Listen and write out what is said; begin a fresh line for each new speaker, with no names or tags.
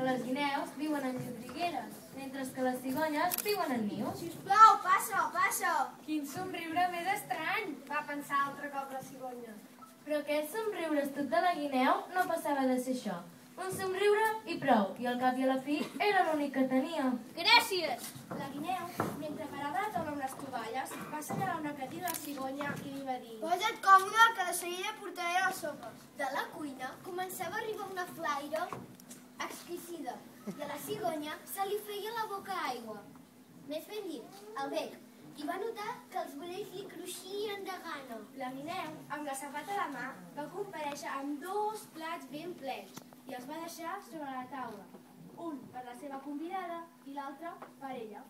que les guineus viuen en llobrigueres, mentre que les cigonyes viuen en nius.
Sisplau, passa, passa.
Quin somriure més estrany, va pensar altre cop la cigonya.
Però aquest somriure estut de la guineu no passava de ser això. Un somriure i prou, i al cap i a la fi era l'únic que tenia.
Gràcies. La guineu, mentre parava a taula unes tovalles, va assenyalar una creativa cigonya i li va dir
Posa't còmode, que de seguida portaré les sopes.
De la cuina començava a arribar una flaire exquisida i a la cigonya se li feia la boca aigua. Més ben dit, al bec, i va notar que els budells li cruixien de gana. La Mineu, amb la safata a la mà, va compareixer amb dos plats ben plens i els va deixar sobre la taula. Un per la seva convidada i l'altre per ella.